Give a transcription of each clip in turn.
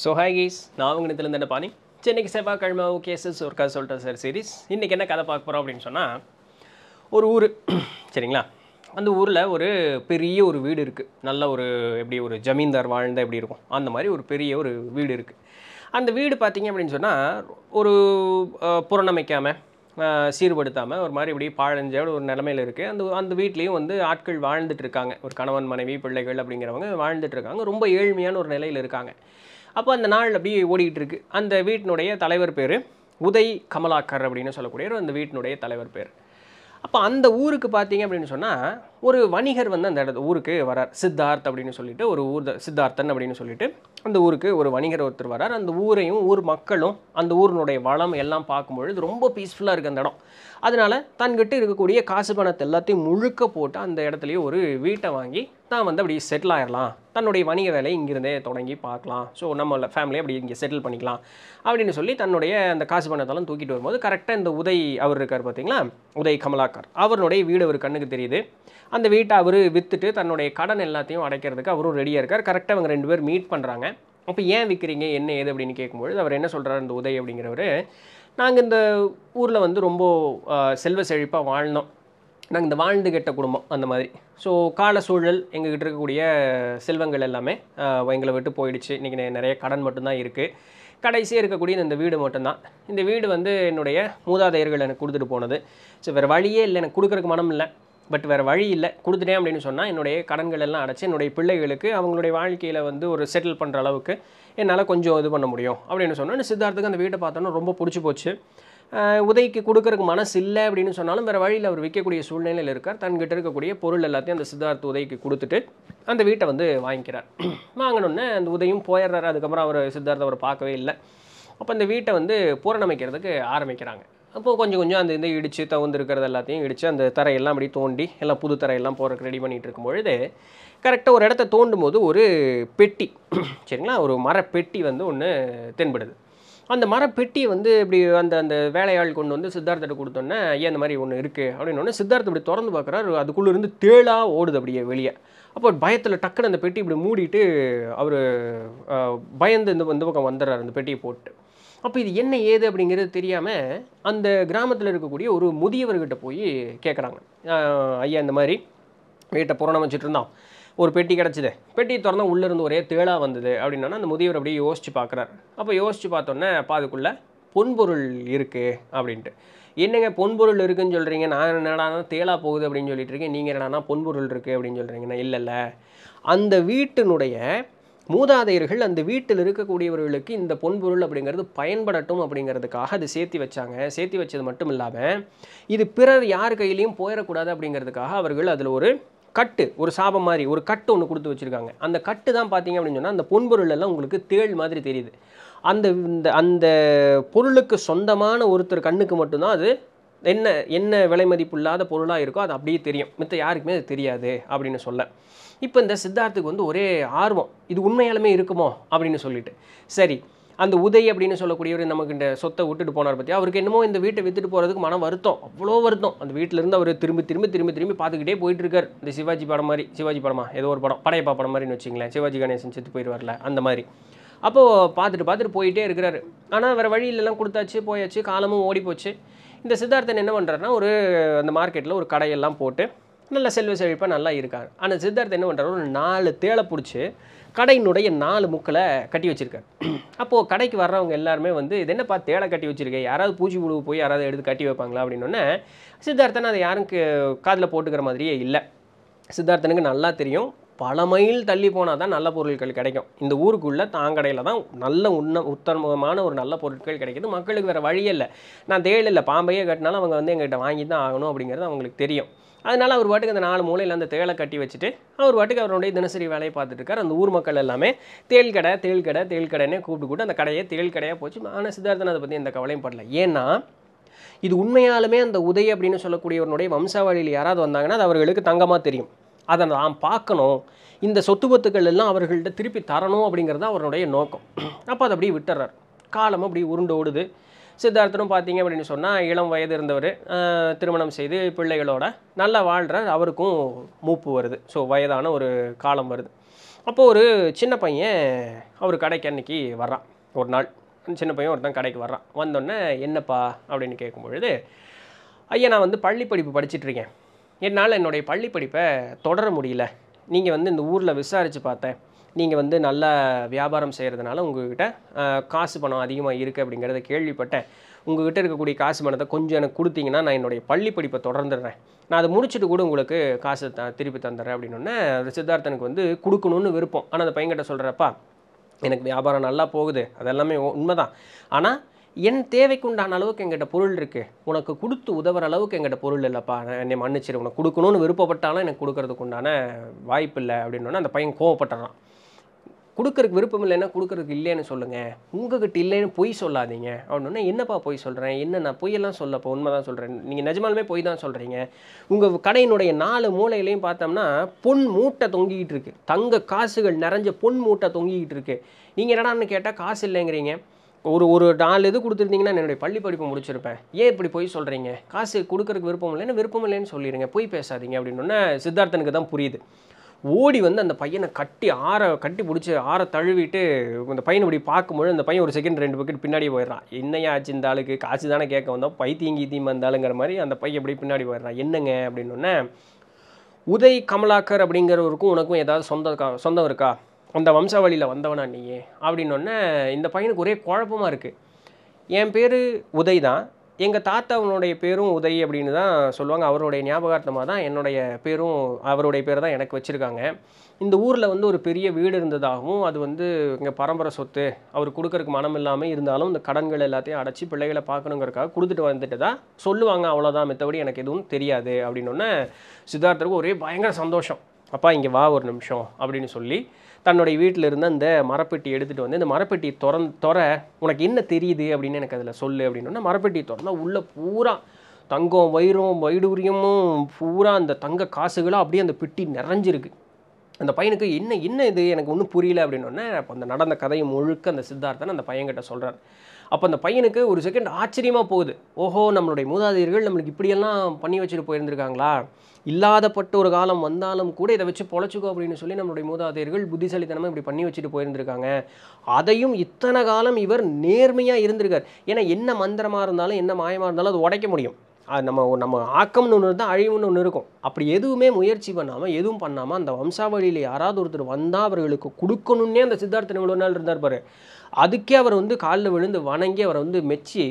So hi keys நான் உங்கள்கிட்ட இந்த பாணி சென்னைக்கு செவ்வாய்க்கிழமை கேசஸ் ஒரு கதை சொல்லிட்டேன் சார் சீரிஸ் இன்றைக்கி என்ன கதை பார்க்க போகிறோம் அப்படின்னு சொன்னால் ஒரு ஊர் சரிங்களா? அந்த ஊரில் ஒரு பெரிய ஒரு வீடு இருக்குது நல்ல ஒரு எப்படி ஒரு ஜமீன்தார் வாழ்ந்த எப்படி இருக்கும். அந்த மாதிரி ஒரு பெரிய ஒரு வீடு இருக்குது அந்த வீடு பார்த்திங்க அப்படின்னு சொன்னால் ஒரு அஹ், புறணமைக்காமல் சீர்படுத்தாமல் ஒரு மாதிரி இப்படி பாழஞ்ச ஒரு நிலமையில இருக்குது அந்த அந்த வீட்லேயும் வந்து ஆட்கள் வாழ்ந்துட்டு இருக்காங்க. ஒரு கணவன் மனைவி பிள்ளைகள் அப்படிங்கிறவங்க வாழ்ந்துட்டு இருக்காங்க. ரொம்ப ஏழ்மையான ஒரு நிலையில் இருக்காங்க. அப்போ அந்த நாள் அப்படியே ஓடிக்கிட்டு இருக்கு அந்த வீட்டினுடைய தலைவர் பேர் உதய் கமலாக்கர் அப்படின்னு சொல்லக்கூடிய அந்த வீட்டினுடைய தலைவர் பேர். அப்போ அந்த ஊருக்கு பார்த்தீங்க அப்படின்னு சொன்னால் ஒரு வணிகர் வந்து அந்த இடத்து ஊருக்கு வரார். சித்தார்த் அப்படின்னு சொல்லிட்டு ஒரு ஊர் சித்தார்த்தன் அப்படின்னு சொல்லிட்டு அந்த ஊருக்கு ஒரு வணிகர் ஒருத்தர் வரார். அந்த ஊரையும் ஊர் மக்களும் அந்த ஊரினுடைய வளம் எல்லாம் பார்க்கும்பொழுது ரொம்ப பீஸ்ஃபுல்லாக இருக்குது அந்த இடம். அதனால தன்கிட்ட இருக்கக்கூடிய காசு பணத்தை எல்லாத்தையும் முழுக்க போட்டு அந்த இடத்துலையே ஒரு வீட்டை வாங்கி தான் வந்து அப்படி செட்டில் ஆயிடலாம் தன்னுடைய வணிக வேலையை இங்கிருந்தே தொடங்கி பார்க்கலாம். ஸோ நம்ம ஃபேமிலியை அப்படி இங்கே செட்டில் பண்ணிக்கலாம். அப்படின்னு சொல்லி தன்னுடைய அந்த காசு பணத்தெல்லாம் தூக்கிட்டு வரும்போது கரெக்டாக இந்த உதய் அவர் இருக்கார் பார்த்தீங்களா? உதய் கமலாக்கர். அவருடைய வீடு அவர் கண்ணுக்கு தெரியுது. அந்த வீட்டை அவர் விற்றுட்டு தன்னுடைய கடன் எல்லாத்தையும் அடைக்கிறதுக்கு அவரும் ரெடியாக இருக்கார். கரெக்டாக அவங்க ரெண்டு பேர் மீட் பண்ணுறாங்க அப்போ ஏன் விற்கிறீங்க என்ன ஏது? அப்படின்னு கேட்கும்பொழுது அவர் என்ன சொல்கிறார் இந்த உதய் அப்படிங்கிறவர் நாங்கள் இந்த ஊரில் வந்து ரொம்ப செல்வ செழிப்பாக வாழ்ந்தோம். நாங்கள் இந்த வாழ்ந்து கெட்ட குடும்பம் அந்த மாதிரி. ஸோ கால சூழல் எங்ககிட்ட இருக்கக்கூடிய செல்வங்கள் எல்லாமே எங்களை விட்டு போயிடுச்சு. இன்றைக்கி நிறைய கடன் மட்டும்தான் இருக்குது கடைசியாக இருக்கக்கூடிய இந்த வீடு மட்டும்தான். இந்த வீடு வந்து என்னுடைய மூதாதையர்கள் எனக்கு கொடுத்துட்டு போனது. ஸோ வேறு வழியே இல்லை. எனக்கு கொடுக்குறக்கு மனம் இல்லை. பட் வேறு வழி இல்லை. கொடுத்துட்டேன் அப்படின்னு சொன்னால் என்னுடைய கடன்கள் எல்லாம் அடைச்சி என்னுடைய பிள்ளைகளுக்கு அவங்களுடைய வாழ்க்கையில் வந்து ஒரு செட்டில் பண்ணுற அளவுக்கு என்னால் கொஞ்சம் இது பண்ண முடியும் அப்படின்னு சொன்னோன்னு சித்தார்த்துக்கு அந்த வீட்டை பார்த்தோன்னா ரொம்ப பிடிச்சி போச்சு. உதவிக்கு கொடுக்கறதுக்கு மனசு இல்லை அப்படின்னு சொன்னாலும் வேறு வழியில் அவர் விற்கக்கூடிய சூழ்நிலையில் இருக்கார். தன்கிட்ட இருக்கக்கூடிய பொருள் எல்லாத்தையும் அந்த சித்தார்த் உதவிக்கு கொடுத்துட்டு அந்த வீட்டை வந்து வாங்கிக்கிறார். வாங்கினோடனே அந்த உதயும் போயிடுறாரு. அதுக்கப்புறம் அவர் சித்தார்த்தை அவர் பார்க்கவே இல்லை. அப்போ அந்த வீட்டை வந்து பூரணமைக்கிறதுக்கு ஆரம்பிக்கிறாங்க. அப்போது கொஞ்சம் கொஞ்சம் அந்த இந்த இடித்து தவுந்து இருக்கிறது எல்லாத்தையும் இடித்து அந்த தரையெல்லாம் அப்படி தோண்டி எல்லாம் புது தரையெல்லாம் போகிறதுக்கு ரெடி பண்ணிகிட்டு இருக்கும்பொழுது கரெக்டாக ஒரு இடத்த தோண்டும் போது ஒரு பெட்டி. சரிங்களா? ஒரு மரப்பெட்டி வந்து ஒன்று தென்படுது. அந்த மரப்பெட்டியை வந்து இப்படி அந்த அந்த வேலையாள் கொண்டு வந்து சித்தார்த்திட்ட கொடுத்தோன்னே ஐயா இந்த மாதிரி ஒன்று இருக்குது அப்படின்னு சித்தார்த்த இப்படி திறந்து பார்க்குறாரு. அதுக்குள்ளே இருந்து தேளாக ஓடுது அப்படியே வெளியே. அப்போ பயத்தில் டக்குன்னு அந்த பெட்டி இப்படி மூடிட்டு அவர் பயந்து இந்த இந்த பக்கம் வந்துடுறாரு அந்த பெட்டியை போட்டு. அப்போ இது என்ன ஏது அப்படிங்கிறது தெரியாமல் அந்த கிராமத்தில் இருக்கக்கூடிய ஒரு முதியவர்கிட்ட போய் கேட்குறாங்க ஐயா இந்த மாதிரி வீட்டை புறணமைச்சிட்டு இருந்தான் ஒரு பெட்டி கிடச்சிது. பெட்டி திறந்தா உள்ளேருந்து ஒரே தேளாக வந்தது அப்படின்னா அந்த முதியவர் அப்படியே யோசித்து பார்க்குறாரு அப்போ யோசித்து பார்த்தோன்னே அப்போ அதுக்குள்ளே பொன்பொருள் இருக்குது அப்படின்ட்டு. என்னங்க பொன்பொருள் இருக்குதுன்னு சொல்கிறீங்க நான் என்னடா தேளா போகுது அப்படின்னு சொல்லிட்டு இருக்கேன். நீங்கள் என்னடானா பொன்பொருள் இருக்குது அப்படின்னு சொல்கிறீங்கன்னா இல்லைல்ல அந்த வீட்டினுடைய மூதாதையர்கள் அந்த வீட்டில் இருக்கக்கூடியவர்களுக்கு இந்த பொன்பொருள் அப்படிங்கிறது பயன்படட்டும் அப்படிங்கிறதுக்காக அது சேர்த்தி வச்சாங்க. சேர்த்தி வச்சது மட்டும் இல்லாமல் இது பிறர் யார் கையிலையும் போயிடக்கூடாது அப்படிங்கிறதுக்காக அவர்கள் அதில் ஒரு கட்டு ஒரு சாபம் மாதிரி ஒரு கட்டு ஒன்று கொடுத்து வச்சுருக்காங்க. அந்த கட்டு தான் பார்த்தீங்க அப்படின்னு சொன்னால் அந்த பொன்பொருள் எல்லாம் உங்களுக்கு தேள் மாதிரி தெரியுது. அந்த இந்த அந்த பொருளுக்கு சொந்தமான ஒருத்தர் கண்ணுக்கு மட்டும்தான் அது என்ன என்ன விலை மதிப்பு இல்லாத பொருளாக இருக்கோ அது அப்படியே தெரியும். மித்த யாருக்குமே அது தெரியாது அப்படின்னு சொல்ல. இப்போ இந்த சித்தார்த்துக்கு வந்து ஒரே ஆர்வம் இது உண்மையாலுமே இருக்குமோ அப்படின்னு சொல்லிட்டு. சரி அந்த உதய் அப்படின்னு சொல்லக்கூடியவர் நமக்கு இந்த சொத்தை விட்டுட்டு போனார் பற்றி அவருக்கு என்னமோ இந்த வீட்டை வித்துட்டு போகிறதுக்கு மனம் வருத்தம் அவ்வளோ வருத்தம். அந்த வீட்டிலேருந்து அவர் திரும்பி திரும்பி திரும்பி திரும்பி பார்த்துக்கிட்டே போயிட்டு இருக்கார் இந்த சிவாஜி படம் மாதிரி சிவாஜி படமா? ஏதோ ஒரு படம். படையப்பா படம் மாதிரின்னு வச்சிங்களேன் சிவாஜி கணேசன் செத்து போயிடுவார்ல அந்த மாதிரி. அப்போது பார்த்துட்டு பார்த்துட்டு போயிட்டே இருக்கிறாரு. ஆனால் வேறு வழியிலலாம் கொடுத்தாச்சு போயாச்சு காலமும் ஓடி போச்சு. இந்த சித்தார்த்தன் என்ன பண்ணுறாருன்னா ஒரு அந்த மார்க்கெட்டில் ஒரு கடையெல்லாம் போட்டு நல்ல செல்வ செழிப்பாக நல்லா இருக்கார். ஆனால் சித்தார்த்தன் என்ன பண்ணுறாரு ஒரு நாலு தேளை பிடிச்சி கடையினுடைய நாலு முக்களை கட்டி வச்சுருக்காரு. அப்போது கடைக்கு வர்றவங்க எல்லாருமே வந்து இது என்னப்பா தேடை கட்டி வச்சுருக்கேன் யாராவது பூச்சி புழுவு போய் யாராவது எடுத்து கட்டி வைப்பாங்களா? அப்படின்னோடனே சித்தார்த்தன் அதை யாரும் காதில் போட்டுக்கிற மாதிரியே இல்லை. சித்தார்த்தனுக்கு நல்லா தெரியும். பல மைல் தள்ளி போனால் தான் நல்ல பொருட்கள் கிடைக்கும். இந்த ஊருக்குள்ளே தாங்கடையில் தான் நல்ல உன்ன உத்தமமான ஒரு நல்ல பொருட்கள் கிடைக்கிது. மக்களுக்கு வேறு வழியே இல்லை. நான் தேள் இல்லை. பாம்பையே கட்டினாலும் அவங்க வந்து எங்கள்கிட்ட வாங்கி தான் ஆகணும் அப்படிங்கிறது அவங்களுக்கு தெரியும். அதனால் அவர் பாட்டுக்கு அந்த நாலு மூலையில் அந்த தேளை கட்டி வச்சுட்டு அவர் பாட்டுக்கு அவருடைய தினசரி வேலையை பார்த்துட்டு இருக்கார். அந்த ஊர் மக்கள் எல்லாமே தேள் கடை தேள் கடை தேள் கடைன்னு கூப்பிட்டு கூப்பிட்டு அந்த கடையை தேள் கடையாக போச்சு. ஆனால் சித்தார்த்தன் அதை பற்றி எந்த கவலையும் படல. ஏன்னா இது உண்மையாலுமே அந்த உதய் அப்படின்னு சொல்லக்கூடியவனுடைய வம்சாவளியில் யாராவது வந்தாங்கன்னா அது அவர்களுக்கு தங்கமாக தெரியும். அதை நாம் பார்க்கணும். இந்த சொத்து பத்துக்கள் எல்லாம் அவர்கள்ட்ட திருப்பி தரணும் அப்படிங்கிறது தான் அவருடைய நோக்கம். அப்போ அதை அப்படியே விட்டுறார். காலம் அப்படி உருண்டு ஓடுது. சித்தார்த்தனும் பார்த்தீங்க அப்படின்னு சொன்னால் இளம் வயது இருந்தவர் திருமணம் செய்து பிள்ளைகளோட நல்லா வாழ்கிறார் அவருக்கும் மூப்பு வருது. ஸோ வயதான ஒரு காலம் வருது. அப்போது ஒரு சின்ன பையன் அவர் கடைக்கு அன்னைக்கு வர்றான். ஒரு நாள். சின்ன பையன் ஒருத்தன் கடைக்கு வர்றான். வந்தோடனே என்னப்பா? அப்படின்னு கேட்கும் பொழுது ஐயா நான் வந்து பள்ளி படிப்பு படிச்சுட்ருக்கேன் என்னால் என்னுடைய பள்ளி படிப்பை தொடர முடியல. நீங்கள் வந்து இந்த ஊரில் விசாரித்து பார்த்தேன். நீங்கள் வந்து நல்ல வியாபாரம் செய்கிறதுனால உங்கள்கிட்ட காசு பணம் அதிகமாக இருக்குது அப்படிங்கிறத கேள்விப்பட்டேன். உங்கள்கிட்ட இருக்கக்கூடிய காசு பணத்தை கொஞ்சம் எனக்கு கொடுத்தீங்கன்னா நான் என்னுடைய பள்ளி படிப்பை தொடர்ந்துடுறேன். நான் அதை முடிச்சுட்டு கூட உங்களுக்கு காசு த திருப்பி தந்துடுறேன் அப்படின்னோடனே சித்தார்த்தனுக்கு வந்து கொடுக்கணும்னு விருப்பம். ஆனால் அந்த பையன்கிட்ட சொல்கிறப்பா எனக்கு வியாபாரம் நல்லா போகுது. அதெல்லாமே உண்மைதான். ஆனால் என் தேவைக்கு உண்டான அளவுக்கு எங்கிட்ட பொருள் இருக்குது உனக்கு கொடுத்து உதவுற அளவுக்கு எங்கிட்ட பொருள் இல்லைப்பா. நான் என்னை மன்னிச்சிரு. உனக்கு கொடுக்கணும்னு விருப்பப்பட்டாலும் எனக்கு கொடுக்கறதுக்கு உண்டான வாய்ப்பு இல்லை அப்படின்னோடனே அந்த பையன் கோவப்பட்டுறான் கொடுக்கறதுக்கு விருப்பம் இல்லைன்னா கொடுக்கறதுக்கு இல்லைன்னு சொல்லுங்கள் உங்ககிட்ட இல்லைன்னு பொய் சொல்லாதீங்க. அப்படின்னா என்னப்பா பொய் சொல்கிறேன் என்ன நான் பொய்யெல்லாம் சொல்லப்போ? உண்மை தான் சொல்கிறேன் நீங்கள் நிஜமாலுமே பொய் தான் சொல்கிறீங்க உங்கள் கடையினுடைய நாலு மூலையிலையும் பார்த்தோம்னா பொன் மூட்டை தொங்கிக்கிட்டு இருக்கு. தங்க காசுகள் நிறைஞ்ச பொன் மூட்டை தொங்கிக்கிட்டு இருக்கு. நீங்கள் என்னடான்னு கேட்டால் காசு இல்லைங்கிறீங்க. ஒரு ஒரு நாலு இது கொடுத்துருந்தீங்கன்னா என்னுடைய பள்ளி படிப்பு முடிச்சிருப்பேன். ஏன் இப்படி போய் சொல்கிறீங்க காசு கொடுக்கறதுக்கு விருப்பம் இல்லைன்னு விருப்பம் இல்லைன்னு சொல்லிடுங்க போய் பேசாதீங்க அப்படின்னொன்னே சித்தார்த்தனுக்கு தான் புரியுது. ஓடி வந்து அந்த பையனை கட்டி ஆற கட்டி பிடிச்சி ஆற தழுவிட்டு அந்த பையனை இப்படி பார்க்கும்போது அந்த பையன் ஒரு செகண்ட் ரெண்டு பக்கெட் பின்னாடி போயிடுறான். என்னையா ஆச்சு இந்த ஆளுக்கு? காசு தானே கேட்க வந்தோம். பைத்தியம் கீத்தியம் வந்தாலுங்கிற மாதிரி அந்த பையன் இப்படி பின்னாடி போயிடுறான். என்னங்க அப்படின்னோடனே உதய் கமலாக்கர் அப்படிங்கிறவருக்கும் உனக்கும் ஏதாவது சொந்த சொந்தம் இருக்கா? அந்த வம்சாவளியில் வந்தவனா நீயே? அப்படின்னொன்னே இந்த பையனுக்கு ஒரே குழப்பமாக இருக்குது என் பேர் உதய் தான். எங்கள் தாத்தாவனுடைய பேரும் உதய் அப்படின்னு தான் சொல்லுவாங்க. அவருடைய ஞாபகார்த்தமாக தான் என்னுடைய பேரும் அவருடைய பேர் தான் எனக்கு வச்சுருக்காங்க. இந்த ஊரில் வந்து ஒரு பெரிய வீடு இருந்ததாகவும் அது வந்து இங்கே பரம்பரை சொத்து அவர் கொடுக்கறக்கு மனம் இல்லாமல் இருந்தாலும் இந்த கடன்கள் எல்லாத்தையும் அடைச்சி பிள்ளைகளை பார்க்கணுங்கிறக்காக கொடுத்துட்டு வந்துட்டு தான் சொல்லுவாங்க. அவ்வளோதான் மித்தபடி எனக்கு எதுவும் தெரியாது. அப்படின்னொன்னே சித்தார்த்தருக்கு ஒரே பயங்கர சந்தோஷம். அப்பா இங்கே வா ஒரு நிமிஷம் அப்படின்னு சொல்லி தன்னுடைய வீட்டில் இருந்து அந்த மரப்பெட்டி எடுத்துகிட்டு வந்து இந்த மரப்பெட்டி திறந் துற உனக்கு என்ன தெரியுது? அப்படின்னு எனக்கு அதில் சொல்லு அப்படின்னா மரப்பெட்டி திறந்தா உள்ளே பூரா தங்கம் வைரம் வைடூரியமும் பூரா அந்த தங்க காசுகளும் அப்படியே அந்த பெட்டி நிறைஞ்சிருக்கு. அந்த பையனுக்கு என்ன என்ன இது? எனக்கு ஒன்றும் புரியல. அப்படின்னோடனே அப்போ அந்த நடந்த கதையை முழுக்க அந்த சித்தார்த்தன் அந்த பையன்கிட்ட சொல்கிறார் அப்போ அந்த பையனுக்கு ஒரு செகண்ட் ஆச்சரியமாக போகுது. ஓஹோ நம்மளுடைய மூதாதையர்கள் நம்மளுக்கு இப்படியெல்லாம் பண்ணி வச்சுட்டு போயிருந்திருக்காங்களா? இல்லாதப்பட்ட ஒரு காலம் வந்தாலும் கூட இதை வச்சு பொழைச்சிக்கோ அப்படின்னு சொல்லி நம்மளுடைய மூதாதையர்கள் புத்திசாலித்தனமாக இப்படி பண்ணி வச்சுட்டு போயிருந்திருக்காங்க. அதையும் இத்தனை காலம் இவர் நேர்மையாக இருந்திருக்கார். ஏன்னா என்ன மந்திரமாக இருந்தாலும் என்ன மாயமாக இருந்தாலும் அது உடைக்க முடியும். அது நம்ம நம்ம ஆக்கம்னு ஒன்று இருந்தால் அழிவுன்னு ஒன்று இருக்கும். அப்படி எதுவுமே முயற்சி பண்ணாமல் எதுவும் பண்ணாமல் அந்த வம்சாவளியில் யாராவது ஒருத்தர் வந்தால் அவர்களுக்கு கொடுக்கணுன்னே அந்த சித்தார்த்தன் இவ்வளோ நாள் இருந்தார் பாரு. அதுக்கே அவர் வந்து காலில் விழுந்து வணங்கி அவரை வந்து மெச்சி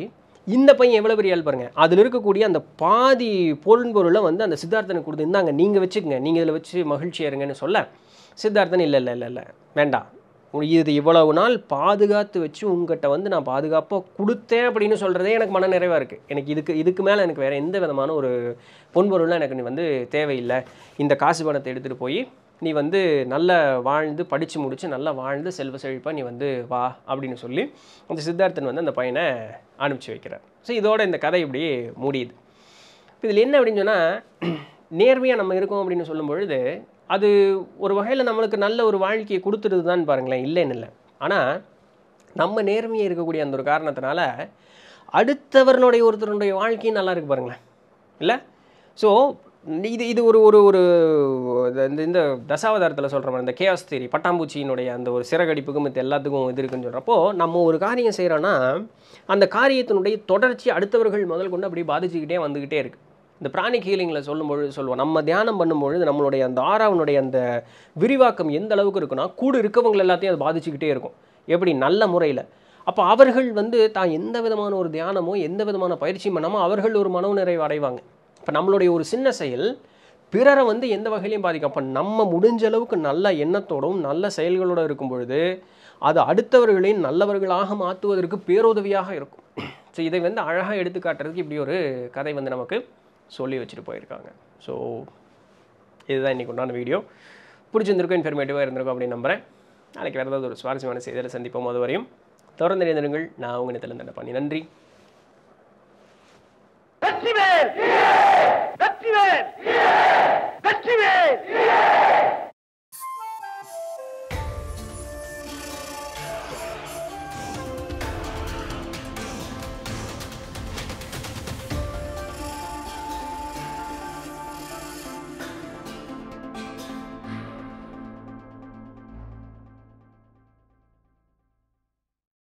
இந்த பையன் எவ்வளோ பெரிய ஆள் பாருங்கள் அதில் இருக்கக்கூடிய அந்த பாதி பொருள் பொருளை வந்து அந்த சித்தார்த்தனை கொடுத்து இந்தாங்க நீங்கள் வச்சுக்கங்க நீங்கள் இதில் வச்சு மகிழ்ச்சியா இருங்கன்னு சொல்ல சித்தார்த்தன் இல்லை இல்லை இல்லை இல்லை வேண்டாம். இது இவ்வளவு நாள் பாதுகாத்து வச்சு உங்ககிட்ட வந்து நான் பாதுகாப்பாக கொடுத்தேன் அப்படின்னு சொல்கிறதே எனக்கு மன நிறைவாக இருக்குது எனக்கு இதுக்கு இதுக்கு மேலே எனக்கு வேறு எந்த விதமான ஒரு பொன்பொருளும் எனக்கு நீ வந்து தேவையில்லை. இந்த காசு பணத்தை எடுத்துகிட்டு போய் நீ வந்து நல்ல வாழ்ந்து படித்து முடித்து நல்லா வாழ்ந்து செல்வ செழிப்பாக நீ வந்து வா அப்படின்னு சொல்லி அந்த சித்தார்த்தன் வந்து அந்த பையனை அனுப்பிச்சி வைக்கிறார். ஸோ இதோட இந்த கதை இப்படி முடியுது. இதில் என்ன அப்படின்னு சொன்னால் நேர்மையாக நம்ம இருக்கோம் அப்படின்னு சொல்லும் பொழுது அது ஒரு வகையில் நம்மளுக்கு நல்ல ஒரு வாழ்க்கையை கொடுத்துருது தான் பாருங்களேன் இல்லைன்னு இல்லை. ஆனால் நம்ம நேர்மையாக இருக்கக்கூடிய அந்த ஒரு காரணத்தினால அடுத்தவர்களுடைய ஒருத்தருடைய வாழ்க்கையும் நல்லா இருக்கு பாருங்களேன். இல்லை? ஸோ இது இது ஒரு ஒரு ஒரு இந்த இந்த தசாவதாரத்தில் சொல்கிற மாதிரி இந்த கேஆஸ் தேரி பட்டாம்பூச்சியினுடைய அந்த ஒரு சிறகடிப்புக்கும் இது எல்லாத்துக்கும் இது இருக்குன்னு சொல்கிறப்போ நம்ம ஒரு காரியம் செய்கிறோன்னா அந்த காரியத்தினுடைய தொடர்ச்சி அடுத்தவர்கள் முதல் கொண்டு அப்படியே பாதிச்சுக்கிட்டே வந்துக்கிட்டே இருக்குது இந்த பிராணிக் ஹீலிங்கில் சொல்லும்பொழுது சொல்லுவோம். நம்ம தியானம் பண்ணும்பொழுது நம்மளுடைய அந்த ஆறாவனுடைய அந்த விரிவாக்கம் எந்த அளவுக்கு இருக்குன்னா கூட இருக்கவங்க எல்லாத்தையும் அது பாதிச்சுக்கிட்டே இருக்கும். எப்படி? நல்ல முறையில். அப்போ அவர்கள் வந்து தான் எந்த விதமான ஒரு தியானமோ எந்த விதமான பயிற்சியும் பண்ணாமோ அவர்கள் ஒரு மனோநிறைவு அடைவாங்க. இப்போ நம்மளுடைய ஒரு சின்ன செயல் பிறரை வந்து எந்த வகையிலையும் பாதிக்கும். அப்போ நம்ம முடிஞ்ச அளவுக்கு நல்ல எண்ணத்தோடும் நல்ல செயல்களோடு இருக்கும் பொழுது அது அடுத்தவர்களையும் நல்லவர்களாக மாற்றுவதற்கு பேருதவியாக இருக்கும். ஸோ இதை வந்து அழகாக எடுத்துக்காட்டுறதுக்கு இப்படி ஒரு கதை வந்து நமக்கு சொல்லி வச்சுட்டு போயிருக்காங்க. ஸோ இதுதான் இன்றைக்கி உண்டான வீடியோ. பிடிச்சிருந்திருக்கும் இன்ஃபர்மேட்டிவாக இருந்திருக்கும் அப்படின்னு நம்புகிறேன் நாளைக்கு வேறு ஏதாவது ஒரு சுவாரஸ்யமான செய்தியில் சந்திப்போம். அது வரையும் தொடர்ந்து இணைந்திருங்கள். நான் உங்கள் நிலத்தில் பண்ணி நன்றி. Yes!